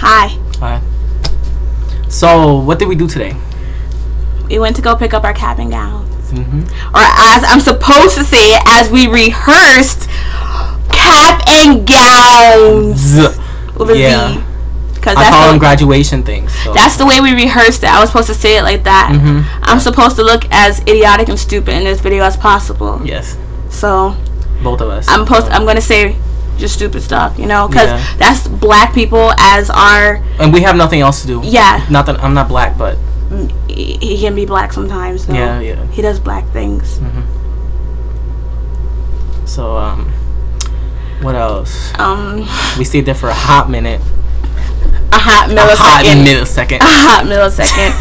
Hi. Hi. So, what did we do today? We went to go pick up our cap and gowns. Mm-hmm. Or as I'm supposed to say it, as we rehearsed cap and gowns. With a Yeah. Z. Because I that's, call them the- graduation things. So. that's the way we rehearsed it. I was supposed to say it like that. Mhm. I'm supposed to look as idiotic and stupid in this video as possible. Yes, So both of us. I'm post. I'm gonna say just stupid stuff, you know, because Yeah. that's black people as our and we have nothing else to do. yeah. Not that I'm not black, but He, he can be black sometimes. So yeah, yeah. He does black things. hmm So, um, what else? Um, We stayed there for a hot minute. A hot millisecond. A hot millisecond. a hot millisecond.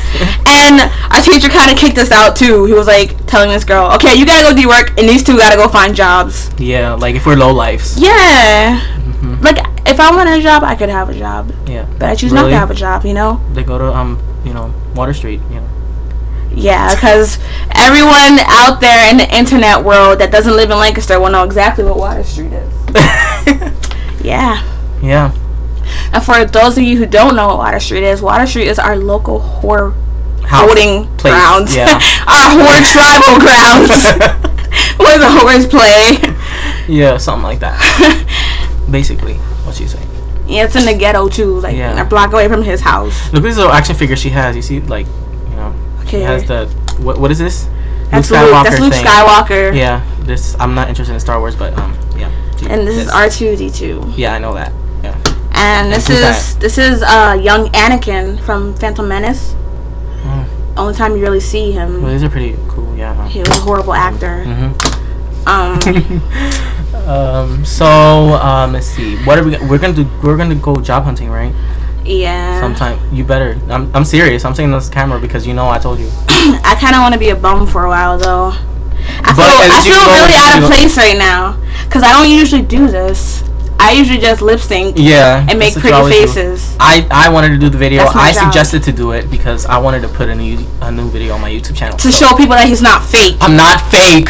and our teacher kind of kicked us out too. He was like telling this girl, "Okay, you gotta go do work, and these two gotta go find jobs." yeah, like if we're low lives. Yeah. hmm Like if I wanted a job, I could have a job, Yeah. but I choose not to have a job. You know? They go to um, you know, Water Street. You know. Yeah, because everyone out there in the internet world that doesn't live in Lancaster will know exactly what Water Street is. Yeah. yeah. And for those of you who don't know what Water Street is, Water Street is our local whore House. holding place, grounds. yeah. our whore tribal grounds. Where the whores play. yeah, something like that. Basically, what she's saying. Yeah, it's in the ghetto too, like Yeah. a block away from his house. Look at this little action figure she has. You see, like, you know, Okay. she has the what? What is this? that's Luke, that's Luke thing. Skywalker. Yeah, this. I'm not interested in Star Wars, but um, yeah. And this is R2D2. Yeah, I know that. And this who's is this is uh young Anakin from Phantom Menace. Mm. Only time you really see him. Well, these are pretty cool. Yeah. Huh? He was a horrible actor. Mhm. Um um. So um. Let's see. What are we? We're gonna do. We're gonna go job hunting, right? yeah. Sometime. You better. I'm. I'm serious. I'm saying this camera because you know I told you. I kind of want to be a bum for a while though. I But feel, I feel really out of place right now because I don't usually do this. I usually just lip sync Yeah. and make that's what you pretty always do. faces. I, I wanted to do the video. I job. suggested to do it because I wanted to put a new a new video on my YouTube channel. To So, show people that he's not fake. I'm not fake.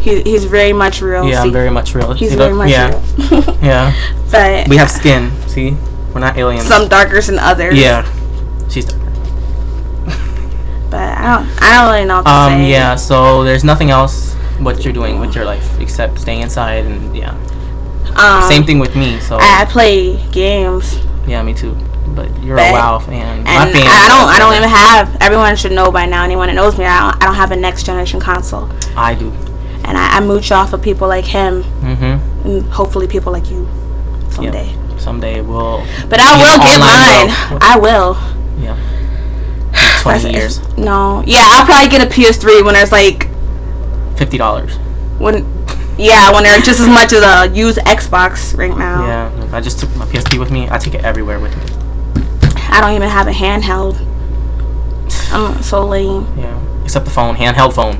He, he's very much real. Yeah, See, I'm very much real. he's You very much yeah, real. yeah. but We have skin. See, we're not aliens. some darker than others. Yeah, she's. But I don't I don't really know what to Um. say. Yeah. So there's nothing else what you're doing with your life except staying inside and yeah. Um, Same thing with me. So I play games yeah, me too. But you're But- a WoW fan. and My fan. I don't I don't even have everyone should know by now. Anyone that knows me, I don't, I don't have a next generation console. I do. And I, I mooch off of people like him Mm-hmm. and hopefully people like you someday. Someday we'll. But I will get mine. I will. Yeah. Twenty years. No. Yeah, I'll probably get a PS3 when there's like Fifty dollars. when yeah, when they're just as much as a used Xbox right now. Yeah. I just took my PSP with me. I take it everywhere with me. I don't even have a handheld. I'm so lame. Yeah. Except the phone, handheld phone.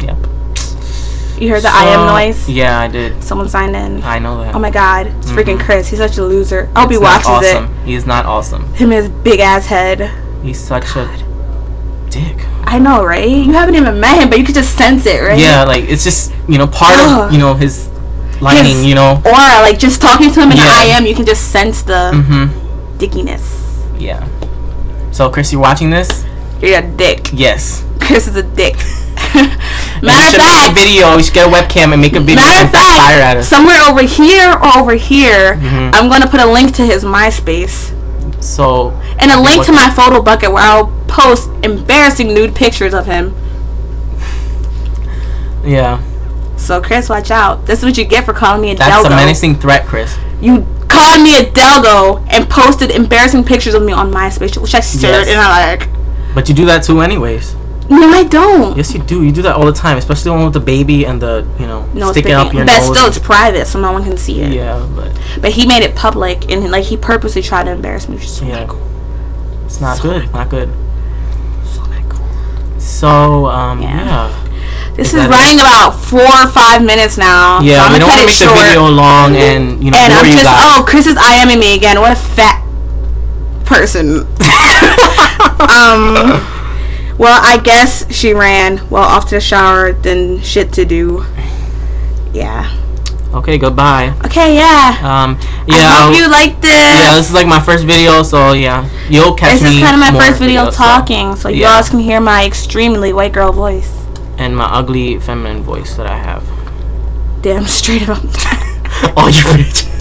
Yep. You heard the I am noise? Yeah, I did. Someone signed in. I know that. Oh my god, it's freaking Mhm. Chris. He's such a loser. I hope he It's not watches awesome. He's not awesome. Him and his big ass head. He's such a dick. I know, right? You haven't even met him, but you could just sense it, right? Yeah, like it's just you know part Ugh. of you know his lighting. His- You know. Or like just talking to him in Yeah. I am, you can just sense the Mhm. dickiness. Yeah. So Chris, you're watching this? You're a dick. Yes. Chris is a dick. Matter of should make a fact, video. You should get a webcam and make a video matter and of fire at us. somewhere over here or over here, Mhm. I'm gonna put a link to his MySpace So and a link to my Photobucket where I'll post embarrassing nude pictures of him. yeah, So Chris, watch out. This is what you get for calling me a that's deldo. a menacing threat, Chris. You called me a Delgo and posted embarrassing pictures of me on MySpace, which I stared Yes. and I like. But you do that too, anyways. No, I don't. Yes, you do. You do that all the time, especially the one with the baby and the you know No, sticking up your but nose. still, it's private, so no one can see it. yeah, but But he made it public, and like he purposely tried to embarrass me. Which is so Yeah. cool. it's not So good. Not good. So. So um Yeah. yeah. This Is running about four or five minutes now. so Yeah, I'm we gonna don't cut want to it make short. the video long and you know and I'm just oh, Chris is IMing me again. What a fat person. um. Well, I guess she ran well off to the shower, then shit to do. Yeah. Okay, goodbye. Okay, yeah. Um, yeah. I'll- you liked this. yeah, this is like my first video, so yeah, you'll catch This me. is kind of my first video videos, so- talking, so you yeah. guys can hear my extremely white girl voice. and my ugly feminine voice that I have. Damn straight up. oh, you bitch.